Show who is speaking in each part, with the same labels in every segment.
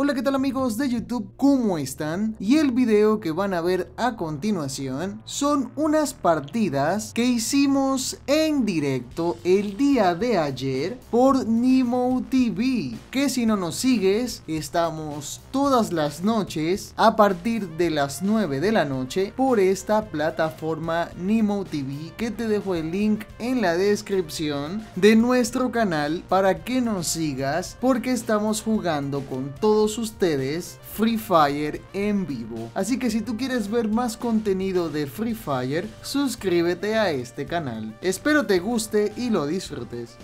Speaker 1: Hola qué tal amigos de YouTube, ¿cómo están? Y el video que van a ver a continuación son unas partidas que hicimos en directo el día de ayer por Nemo TV Que si no nos sigues, estamos todas las noches a partir de las 9 de la noche por esta plataforma Nemo TV Que te dejo el link en la descripción de nuestro canal para que nos sigas porque estamos jugando con todos ustedes Free Fire en vivo. Así que si tú quieres ver más contenido de Free Fire, suscríbete a este canal. Espero te guste y lo disfrutes.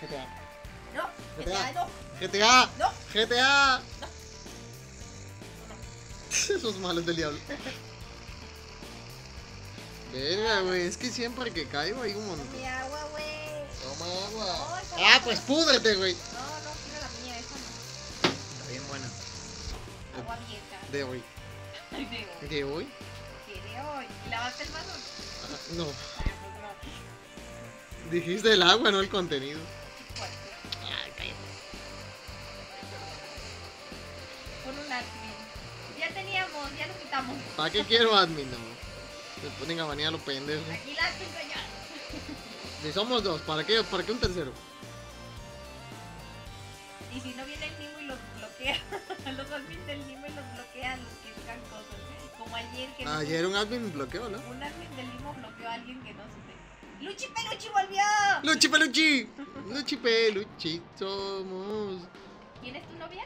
Speaker 2: GTA. No, GTA no.
Speaker 1: GTA.
Speaker 2: No.
Speaker 1: GTA. Esos malos del diablo. Verga, güey, es que siempre que caigo hay un montón.
Speaker 2: Mi agua, güey.
Speaker 1: Toma agua.
Speaker 2: No,
Speaker 1: Ah, pues púdrete, güey.
Speaker 2: No, no, quiero la mía, esa no.
Speaker 1: Está bien buena.
Speaker 2: Agua vieja.
Speaker 1: De hoy.
Speaker 2: De hoy.
Speaker 1: ¿De hoy?
Speaker 2: ¿Qué de hoy? ¿Y lavaste el vaso?
Speaker 1: Ah, no.
Speaker 2: Ah, pues no.
Speaker 1: Dijiste el agua, no el contenido. Ay, cállate.
Speaker 2: Con un admin. Ya teníamos, ya lo quitamos.
Speaker 1: ¿Para qué quiero admin? No. Se ponen a banear a los pendejos.
Speaker 2: Aquí la admin.
Speaker 1: Si somos dos, ¿para qué, ¿para qué un tercero?
Speaker 2: Y si no viene el Nimo y los bloquea. los admins del Nimo y los bloquean los que buscan cosas. Como ayer que no
Speaker 1: Ayer un admin bloqueó, ¿no?
Speaker 2: un admin del Nimo bloqueó a alguien que no supe. ¡Luchi Peluchi volvió!
Speaker 1: ¡Luchi Peluchi! ¡Luchi Peluchi! Somos.
Speaker 2: ¿Quién es tu novia?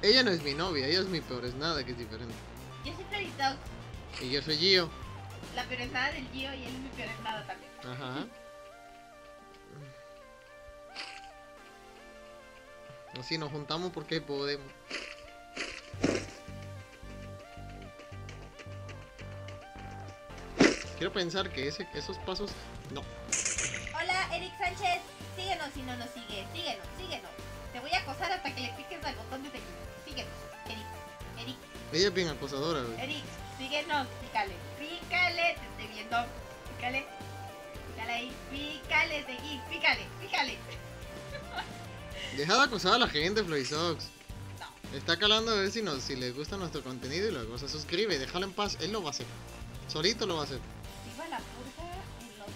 Speaker 1: Ella no es mi novia, ella es mi peor es nada, que es diferente.
Speaker 2: Yo soy Floridox,
Speaker 1: Y yo soy Gio.
Speaker 2: la peorezada del Gio y él es mi peorezada también.
Speaker 1: Ajá. Así nos juntamos porque podemos. Quiero pensar que ese, esos pasos. No.
Speaker 2: Hola, Eric Sánchez. Síguenos si no nos sigues. Síguenos, síguenos. Te voy a acosar hasta que le piques al botón de seguir. Síguenos, Eric. Eric,
Speaker 1: Ella es bien acosadora, güey.
Speaker 2: Eric, síguenos. Pícale, pícale. Te estoy viendo. Pícale. Pícale ahí. Pícale, seguir. Pícale, pícale.
Speaker 1: Deja de acosar a la gente, Floysox.
Speaker 2: No.
Speaker 1: Está calando a ver si, nos, si les gusta nuestro contenido y luego se suscribe. Déjalo en paz, él lo va a hacer. Solito lo va a hacer.
Speaker 2: Viva la purga en los.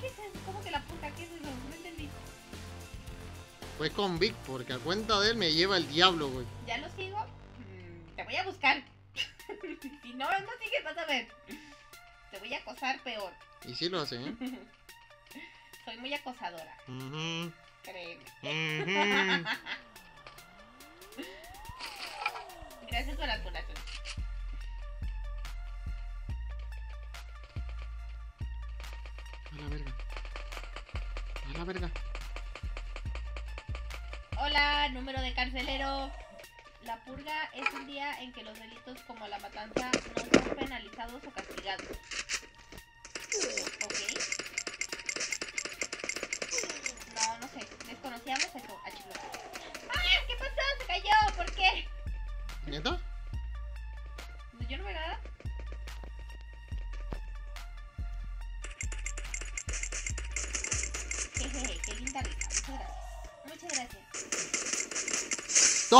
Speaker 2: ¿Qué es eso? ¿Cómo que la purga? ¿Qué es eso? No entendí.
Speaker 1: Fue con Vic, porque a cuenta de él me lleva el diablo, güey.
Speaker 2: ¿Ya lo sigo? Mm, te voy a buscar. si no, no sigues, vas a ver. Te voy a acosar peor.
Speaker 1: Y sí lo hace, ¿eh?
Speaker 2: Soy muy acosadora,
Speaker 1: Ujú,
Speaker 2: créeme. Gracias por las corazón.
Speaker 1: A la verga. A la verga.
Speaker 2: Hola, número de carcelero. La purga es un día en que los delitos como la matanza no son penalizados o castigados. ¿Ok? No, no sé. Desconocíamos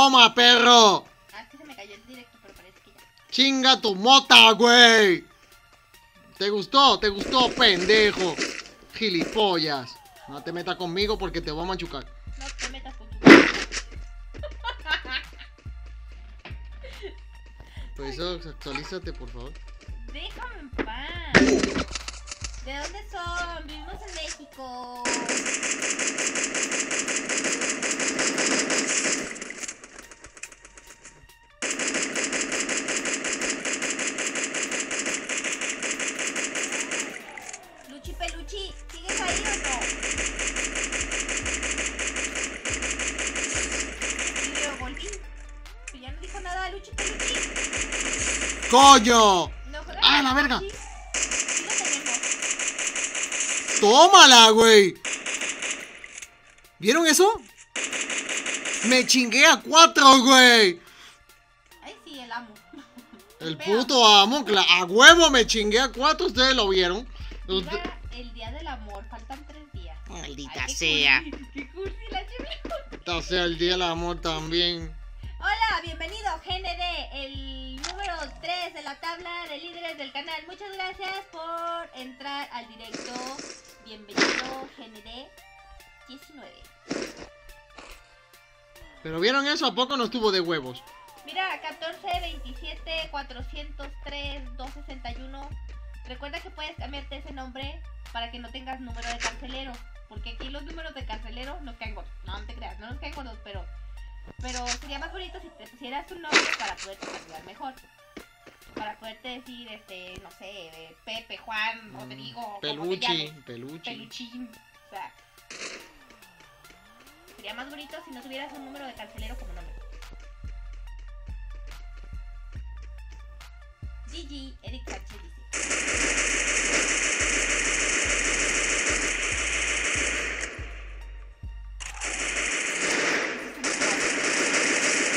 Speaker 1: ¡Toma, perro!
Speaker 2: Ah, es que se me cayó el directo, pero parece que ya.
Speaker 1: ¡Chinga tu mota, güey! ¿Te gustó? ¿Te gustó, pendejo? Gilipollas. No te metas conmigo porque te voy a machucar.
Speaker 2: No te metas con tu.
Speaker 1: Floysox, actualízate, por favor.
Speaker 2: Déjame en paz. ¿De dónde son? Vivimos en México.
Speaker 1: ¡Ah, la verga! ¡Tómala, güey! ¿Vieron eso? Me chingué a cuatro, güey.
Speaker 2: Ay, sí, el amo.
Speaker 1: El puto amo, a huevo me chingué a cuatro, ustedes lo vieron. Usted-
Speaker 2: el día del amor, faltan tres días.
Speaker 1: Maldita
Speaker 2: Ay, qué
Speaker 1: sea.
Speaker 2: cursi, Qué cursi la.
Speaker 1: Esta sea el día del amor también.
Speaker 2: Hola, bienvenido GND, el número 3 de la tabla de líderes del canal. Muchas gracias por entrar al directo. Bienvenido GND 19.
Speaker 1: Pero vieron eso, ¿a poco no estuvo de huevos?
Speaker 2: Mira, 14, 27, 403, 261. Recuerda que puedes cambiarte ese nombre para que no tengas número de carcelero. Porque aquí los números de carcelero nos caen gordos. No, no te creas, no nos caen gordos, pero, pero sería más bonito si te pusieras tu nombre para poderte saludar mejor. Para poderte decir, este, no sé, Pepe, Juan, Rodrigo, te
Speaker 1: Peluchi, peluchi.
Speaker 2: Peluchín. O sea, sería más bonito si no tuvieras un número de carcelero como nombre. GG, Eric Sánchez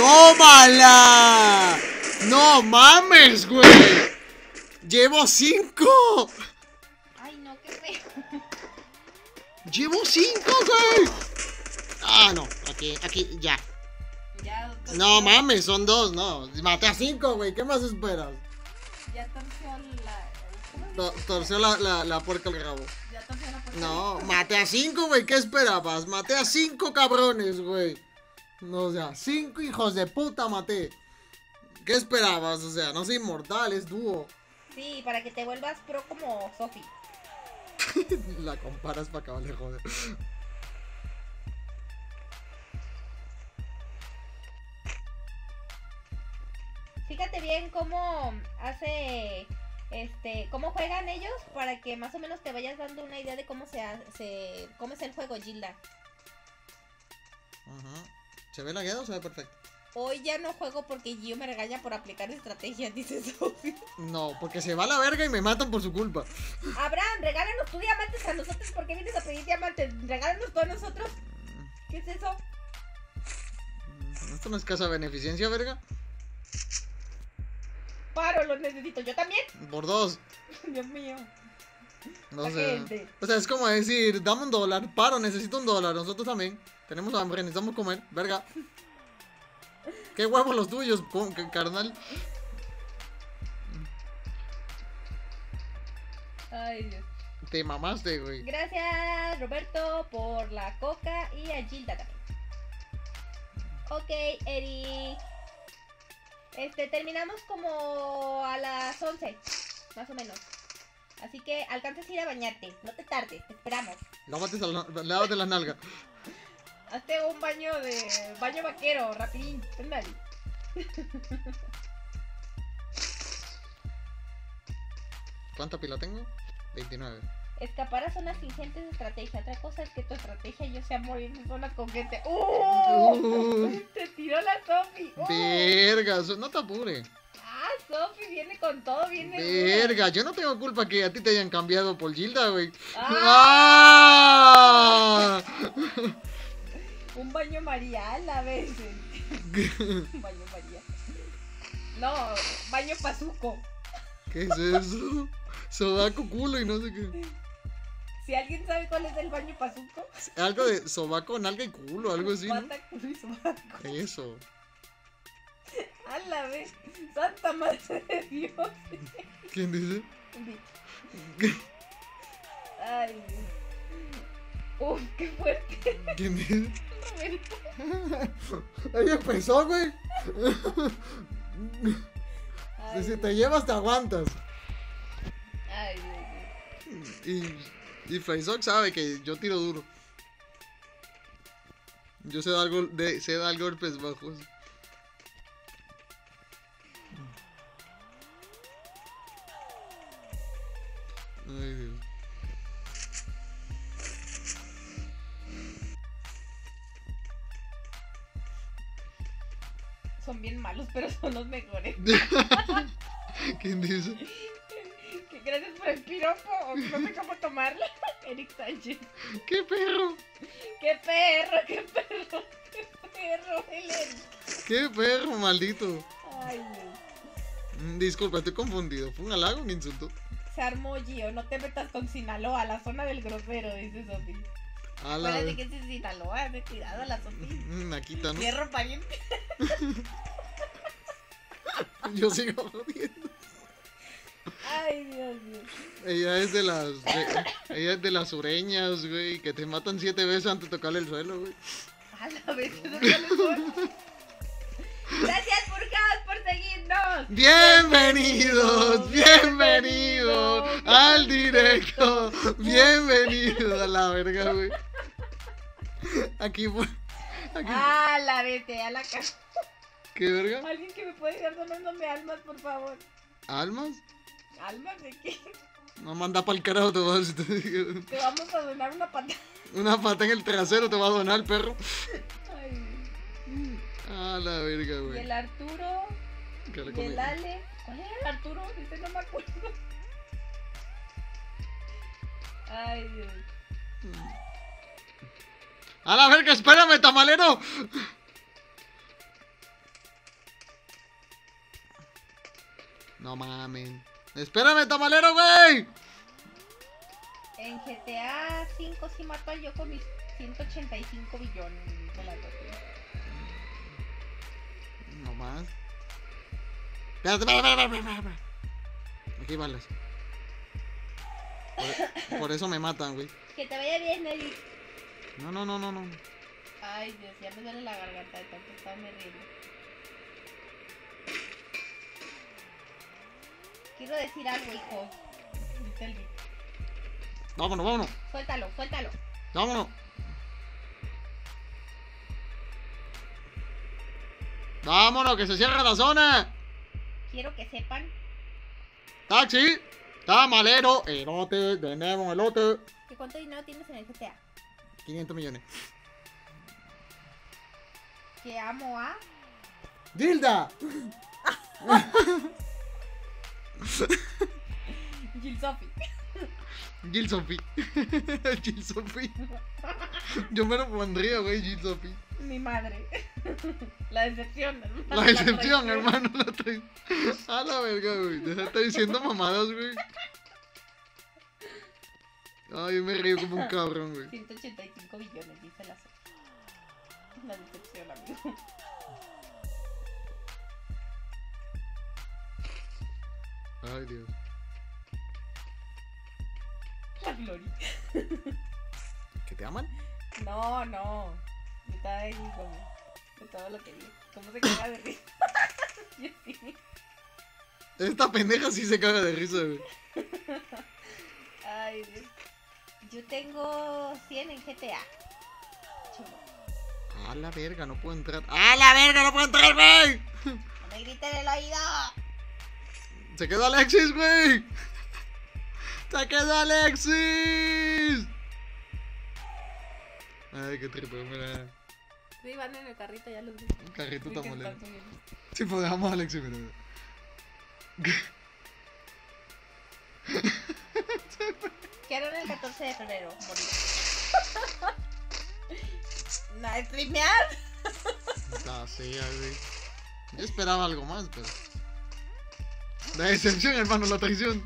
Speaker 1: ¡Tómala! ¡No mames, güey! ¡Llevo cinco!
Speaker 2: Ay, no, qué feo.
Speaker 1: ¡Llevo cinco, güey! Ah, no, aquí, aquí, ya.
Speaker 2: Ya,
Speaker 1: No mames, son dos, no. Maté a cinco, güey, ¿qué más esperas?
Speaker 2: Ya torció la. ¿cómo se
Speaker 1: To- torció la, la, la puerca al rabo.
Speaker 2: Ya torció la puerta.
Speaker 1: No, maté a cinco, güey, ¿qué esperabas? Maté a cinco cabrones, güey. No, o sea, cinco hijos de puta maté. ¿Qué esperabas? O sea, no soy inmortal, es dúo.
Speaker 2: Sí, para que te vuelvas pro como Sofi.
Speaker 1: La comparas para acabar de joder.
Speaker 2: Fíjate bien cómo hace. Este, cómo juegan ellos para que más o menos te vayas dando una idea de cómo se hace, cómo es el juego Gilda.
Speaker 1: Ajá. ¿Se ve lagueado o se ve perfecto?
Speaker 2: Hoy ya no juego porque Gio me regaña por aplicar estrategias, dice Sofi.
Speaker 1: No, porque se va a la verga y me matan por su culpa.
Speaker 2: Abraham, regálanos tu diamantes a nosotros. ¿Por qué vienes a pedir diamantes? Regálanos tú a nosotros. ¿Qué es eso?
Speaker 1: Esto no es casa de beneficencia, verga.
Speaker 2: Paro, lo necesito. Yo también.
Speaker 1: Por dos.
Speaker 2: Dios mío.
Speaker 1: No
Speaker 2: La
Speaker 1: sé.
Speaker 2: gente.
Speaker 1: O sea, es como decir, dame un dólar, paro, necesito un dólar. Nosotros también. Tenemos hambre, necesitamos comer. Verga. ¿Qué huevos los tuyos, carnal?
Speaker 2: Ay, Dios.
Speaker 1: Te mamaste, güey.
Speaker 2: Gracias, Roberto, por la coca y a Gilda también. Ok, Eric. Este, terminamos como a las 11, más o menos. Así que alcanzas a ir a bañarte. No te tardes, te esperamos.
Speaker 1: Lávate, la- lávate las nalgas.
Speaker 2: Hazte un baño de. baño vaquero, rapidín. Ándale.
Speaker 1: ¿Cuánta pila tengo? 29.
Speaker 2: Escapar a zonas sin gente es estrategia. Otra cosa es que tu estrategia yo sea morir en zonas con gente. ¡Uh!
Speaker 1: Uh.
Speaker 2: Te tiró la Sofi. ¡Uh!
Speaker 1: Verga, no te apures.
Speaker 2: Ah, Sofi viene con todo, viene.
Speaker 1: Verga, yo no tengo culpa que a ti te hayan cambiado por Gilda, güey.
Speaker 2: Ah,
Speaker 1: ¡Ah!
Speaker 2: Un baño marial a veces. Un baño marial. No, baño pazuco.
Speaker 1: ¿Qué es eso? Sobaco, culo y no sé qué.
Speaker 2: Si alguien sabe cuál es el baño pazuco,
Speaker 1: Algo de sobaco, nalga y culo, algo así, ¿no?
Speaker 2: culo y sobaco.
Speaker 1: Eso.
Speaker 2: A la vez. Santa madre de Dios.
Speaker 1: ¿Quién dice?
Speaker 2: Ay. Uf, qué fuerte.
Speaker 1: ¿Quién dice? Ella empezó, güey.
Speaker 2: Ay,
Speaker 1: Si te llevas, te aguantas.
Speaker 2: ay, Dios mío.
Speaker 1: Y, y Flysock sabe que yo tiro duro. Yo sé dar, de, sé dar golpes bajos. Ay, Dios.
Speaker 2: Son bien malos, pero son los mejores.
Speaker 1: ¿Quién dice?
Speaker 2: Que Gracias por el piropo. o No sé cómo tomarlo. Eric Sánchez.
Speaker 1: ¡Qué perro!
Speaker 2: ¡Qué perro! ¡Qué perro! ¡Qué perro! El Eric.
Speaker 1: ¡Qué perro, maldito!
Speaker 2: Ay, Dios.
Speaker 1: Mm, Disculpa, estoy confundido. ¿Fue un halago o un insulto?
Speaker 2: Se armó Gio, no te metas con Sinaloa, la zona del grosero, dice Sofi.
Speaker 1: A
Speaker 2: Acuérdate que es Sinaloa, de cuidado la Sofi.
Speaker 1: Mm, Naquita, ¿no?
Speaker 2: Fierro pariente.
Speaker 1: Yo sigo jodiendo.
Speaker 2: Ay, Dios mío.
Speaker 1: Ella es de las. de- ella es de las sureñas, güey. Que te matan siete veces antes de tocarle el suelo, güey.
Speaker 2: A la vez, ¿no sale sol? Gracias, Furcas, por seguirnos.
Speaker 1: Bienvenidos, bienvenidos al directo. Bienvenido a la verga, güey. Aquí fue. Aquí.
Speaker 2: A la vete, a la casa.
Speaker 1: ¿Qué verga?
Speaker 2: Alguien que me puede ir donándome almas, por favor.
Speaker 1: ¿Almas?
Speaker 2: ¿Almas de qué?
Speaker 1: No manda pa'l carajo, te vas a te
Speaker 2: vamos a donar una patada.
Speaker 1: Una pata en el trasero te va a donar el perro.
Speaker 2: Ay.
Speaker 1: A la verga,
Speaker 2: Y
Speaker 1: güey.
Speaker 2: el Arturo.
Speaker 1: ¿Qué le
Speaker 2: Y el Ale. ¿Cuál era el Arturo? Dice, no me acuerdo. Ay, Dios.
Speaker 1: A la verga, espérame, tamalero. No mamen. Espérame, tamalero, güey.
Speaker 2: En GTA 5 sí mato a yo con mis 185 billones. dice la Sofi.
Speaker 1: No más. Espérate, espérate, espérate. Aquí balas. Por, por eso me matan, güey.
Speaker 2: Que te vaya bien, Eric.
Speaker 1: No, no, no, no, no.
Speaker 2: Ay, Dios, ya me duele la garganta de tanto estarme riendo. Quiero decir algo, hijo.
Speaker 1: Vámonos, vámonos.
Speaker 2: Suéltalo, suéltalo.
Speaker 1: Vámonos. Vámonos, que se cierra la zona.
Speaker 2: Quiero que sepan
Speaker 1: Taxi. Tamalero. Elote. Tenemos elote.
Speaker 2: que cuánto dinero tienes en el GTA.
Speaker 1: 500 millones.
Speaker 2: Que amo a.
Speaker 1: ¡Gilda!
Speaker 2: Jill Sophie.
Speaker 1: Jill Sophie. Jill Sophie. Yo me lo pondría, güey, Jill Sophie.
Speaker 2: Mi madre. La decepción, hermano.
Speaker 1: La
Speaker 2: traición.
Speaker 1: hermano. La tra- A la verga, güey. Deja diciendo mamadas, güey. Ay, me río como un cabrón, güey.
Speaker 2: 185 billones, dice la. La decepción, amigo.
Speaker 1: Ay, Dios.
Speaker 2: La Glory.
Speaker 1: ¿Que te aman?
Speaker 2: No, no. Yo estaba ahí como. De todo lo que vi. ¿Cómo se caga de risa? Yo sí.
Speaker 1: Esta pendeja sí se caga de risa, güey.
Speaker 2: Ay, Dios. Yo tengo 100 en GTA. Chulo.
Speaker 1: A la verga, no puedo entrar. ¡A la verga, no puedo entrar, güey!
Speaker 2: No me griten el oído.
Speaker 1: Se quedó Alexis, güey. Se quedó Alexis. Ay, qué triple, mira.
Speaker 2: Sí, van en el carrito, ya los vi.
Speaker 1: Un carrito tan
Speaker 2: subiendo.
Speaker 1: Sí, pues dejamos a Alexis, mira. mira.
Speaker 2: ¿Qué harán el 14 de febrero? Morir. no, streamear.
Speaker 1: La sea, güey. Yo esperaba algo más, pero. La decepción, hermano, la traición.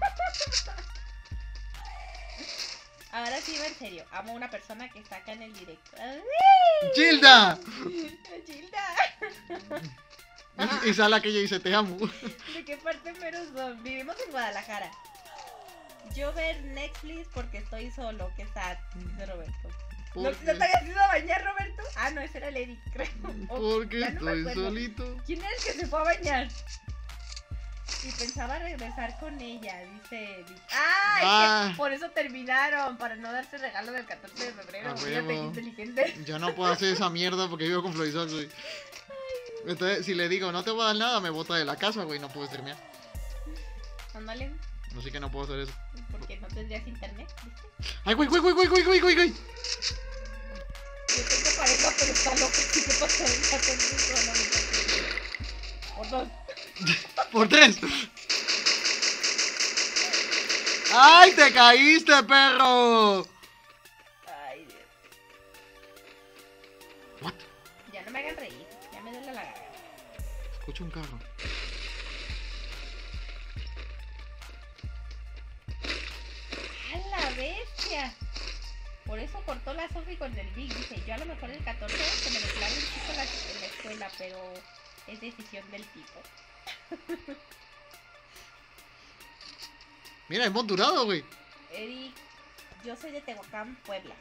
Speaker 2: Ahora sí, en serio. Amo a una persona que acá en el directo.
Speaker 1: ¡Gilda!
Speaker 2: Gilda.
Speaker 1: Y sala que ella dice, te amo.
Speaker 2: ¿De qué parte mero son? Vivimos en Guadalajara. Yo ver Netflix porque estoy solo, que sad, dice Roberto. ¿No, ¿No te habías ido a bañar, Roberto? Ah, no, ese era Eric, creo.
Speaker 1: Porque
Speaker 2: no
Speaker 1: estoy solito.
Speaker 2: ¿Quién era el que se fue a bañar? Y pensaba regresar con ella, dice Eric. ¡Ah! por eso terminaron, para no darse regalo del 14 de febrero. Fíjate inteligente.
Speaker 1: Yo no puedo hacer esa mierda porque vivo con Florisox, güey. Entonces, si le digo, no te voy a dar nada, me bota de la casa, güey, no puedo streamear.
Speaker 2: Ándale,
Speaker 1: Así que no puedo hacer eso.
Speaker 2: porque no tendrías internet, ¿viste?
Speaker 1: ¡Ay, güey, güey, güey, güey, güey, güey, güey, güey!
Speaker 2: Yo tengo pareja, pero está loca. ¿Qué te pasa? El 14 solo, dos.
Speaker 1: Por tres. ¡Ay, te caíste, perro!
Speaker 2: Ay, Dios. Ya no me hagan reír. Ya me duele la garganta.
Speaker 1: Escucho un carro.
Speaker 2: ¡A la bestia! Por eso cortó la Sofi con el Big. Dice, yo a lo mejor el 14 se me lo clave un chico en la escuela, pero es decisión del tipo.
Speaker 1: Mira, hemos durado, güey.
Speaker 2: Eric, yo soy de Tehuacán, Puebla.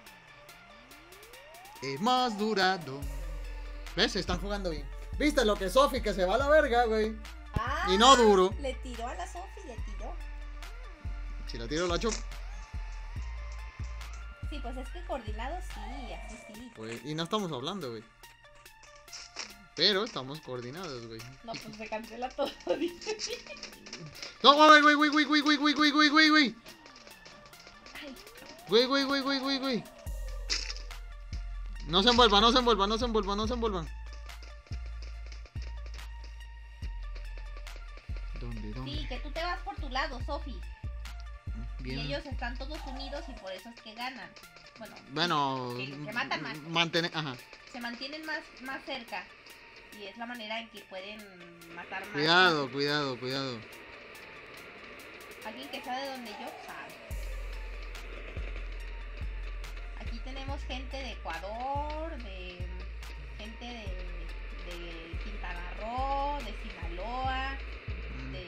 Speaker 1: Hemos durado. ¿Ves? Se están jugando bien. ¿Viste lo que Sofi que se va a la verga, güey?
Speaker 2: Ah,
Speaker 1: Y no duro.
Speaker 2: Le tiró a la Sofi, le tiró.
Speaker 1: Si la tiro la choco.
Speaker 2: Sí, pues es que coordinado sí, así sí.
Speaker 1: Pues, y no estamos hablando, güey. Pero estamos coordinados, güey.
Speaker 2: No, pues se cancela todo, dice.
Speaker 1: No, güey, güey, güey, güey, güey, güey, güey, güey, güey, güey, güey.
Speaker 2: Ay,
Speaker 1: Güey, güey, güey, güey, güey, güey. No se envuelvan, no se envuelvan, no se envuelvan, no se envuelvan. ¿Dónde, dónde?
Speaker 2: sí, que tú te vas por tu lado, Sofi. Y ellos están todos unidos y por eso es que ganan. Bueno,
Speaker 1: Bueno,
Speaker 2: se matan más.
Speaker 1: ajá.
Speaker 2: se mantienen más, más cerca. Y es la manera en que pueden matar más.
Speaker 1: Cuidado, cuidado, cuidado.
Speaker 2: Alguien que sabe dónde yo sabe. Aquí tenemos gente de Ecuador, de gente de, de Quintana Roo, de Sinaloa,
Speaker 1: Mm.
Speaker 2: de...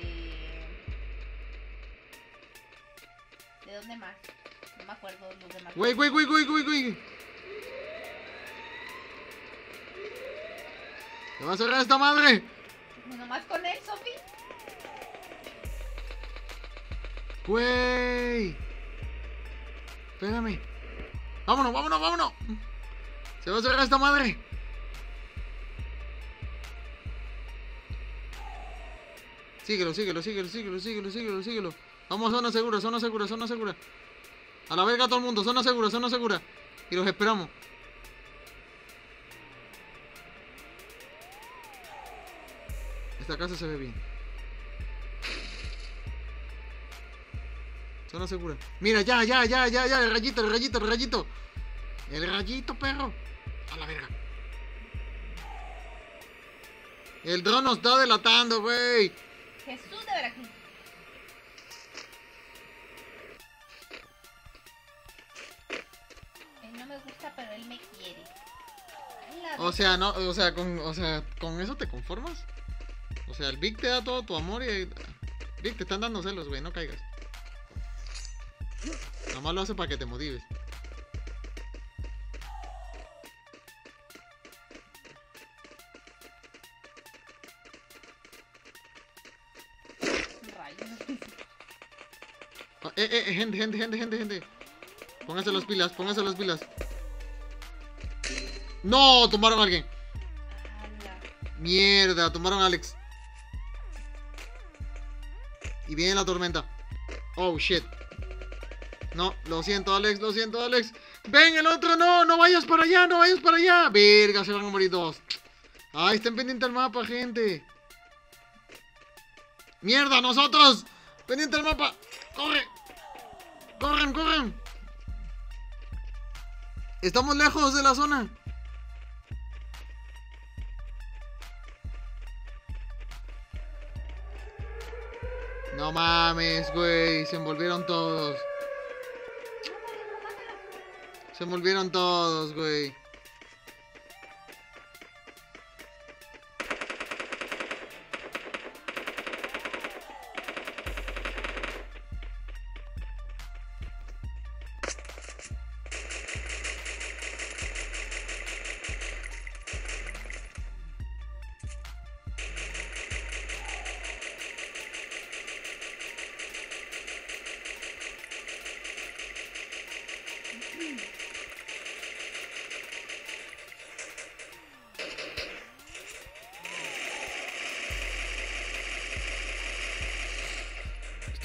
Speaker 2: ¿De dónde más? No me acuerdo los demás.
Speaker 1: Güey, güey, güey, güey, güey, güey. ¿Te va a cerrar esta madre?
Speaker 2: Nomás con él, Sofi.
Speaker 1: Güey. Espérame. Vámonos, vámonos, vámonos. Se va a cerrar esta madre. Síguelo, síguelo, síguelo, síguelo, síguelo, síguelo, síguelo. Vamos a zona segura, zona segura, zona segura. A la verga todo el mundo, zona segura, zona segura. Y los esperamos. Casa se ve bien. Zona segura. Mira, ya, ya, ya, ya, ya, el rayito, el rayito, el rayito. El rayito, perro. A la verga. El dron nos está delatando, güey.
Speaker 2: Jesús de Veracruz. Él no me gusta, pero él me quiere.
Speaker 1: O sea, no, o sea, con, o sea, con eso te conformas. O sea, el Vic te da todo tu amor y Vic te están dando celos, güey, no caigas. Nomás lo hace para que te motives. Ah, Eh, eh, gente, gente, gente, gente, gente. Pónganse las pilas, pónganse las pilas. No, tomaron a alguien.
Speaker 2: Ala.
Speaker 1: Mierda, tomaron a Alex. Y viene la tormenta. Oh, shit. No, lo siento, Alex, lo siento, Alex. Ven, el otro, no, no vayas para allá, no vayas para allá. Verga, se van a morir dos. Ay, estén pendientes al mapa, gente. Mierda, nosotros. Pendiente al mapa. Corre. Corran, corran. Estamos lejos de la zona. No mames, güey. Se envolvieron todos. Se envolvieron todos, güey.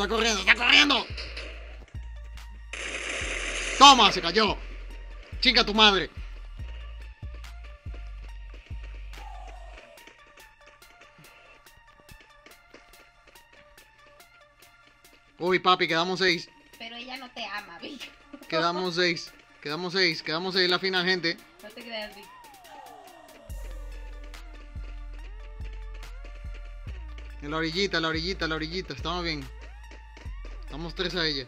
Speaker 1: Está corriendo, está corriendo. Toma, se cayó. Chinga tu madre. Uy, papi, quedamos seis.
Speaker 2: Pero ella no te ama, Vic.
Speaker 1: Quedamos seis. Quedamos seis. Quedamos seis en la final, gente.
Speaker 2: No te creas, Vic.
Speaker 1: En la orillita, la orillita, la orillita. Estamos bien. Vamos tres a ella.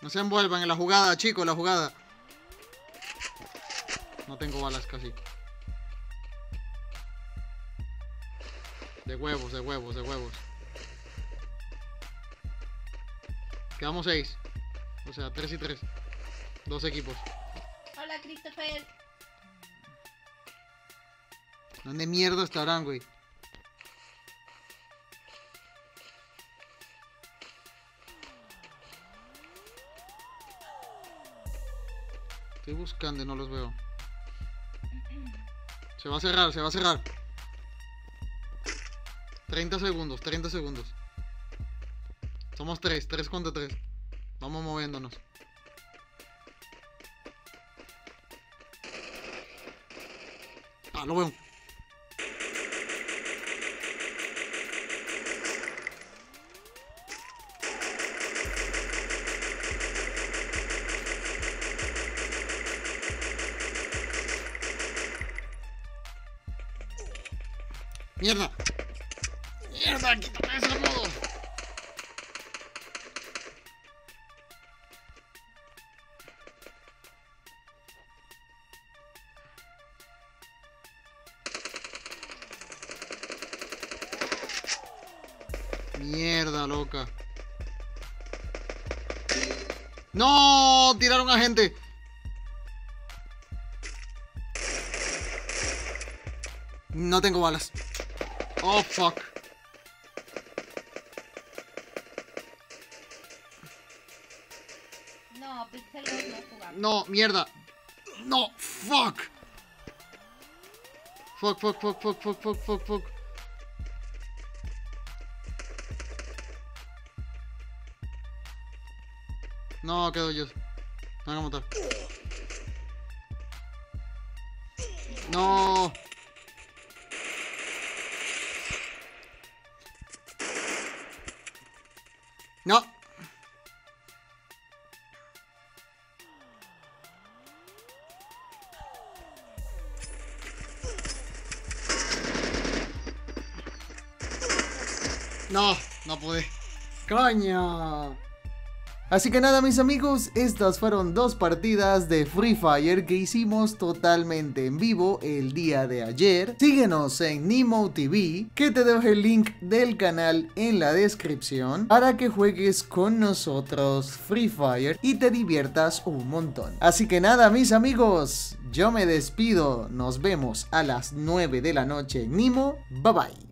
Speaker 1: No se envuelvan en la jugada, chicos, la jugada. No tengo balas casi. De huevos, de huevos, de huevos. Quedamos seis. O sea, tres y tres. Dos equipos.
Speaker 2: Hola, Christopher.
Speaker 1: ¿Dónde mierda estarán, güey? Estoy buscando y no los veo. Se va a cerrar, se va a cerrar. 30 segundos, 30 segundos. Somos 3, 3 contra 3. Vamos moviéndonos. Ah, lo veo. ¡Mierda! ¡Mierda! ¡Quítame ese modo! ¡No! Tiraron a gente. No tengo balas. Oh, fuck.
Speaker 2: No, Pixel 2 no.
Speaker 1: No, mierda. No, fuck. Fuck, fuck, fuck, fuck, fuck, fuck, fuck, fuck. No, quedo yo. Me van a matar. No. No. No, no pude. Coño.
Speaker 3: Así que nada mis amigos, estas fueron dos partidas de Free Fire que hicimos totalmente en vivo el día de ayer. Síguenos en Nemo TV, que te dejo el link del canal en la descripción para que juegues con nosotros Free Fire y te diviertas un montón. Así que nada mis amigos, yo me despido, nos vemos a las 9 de la noche en Nemo, bye bye.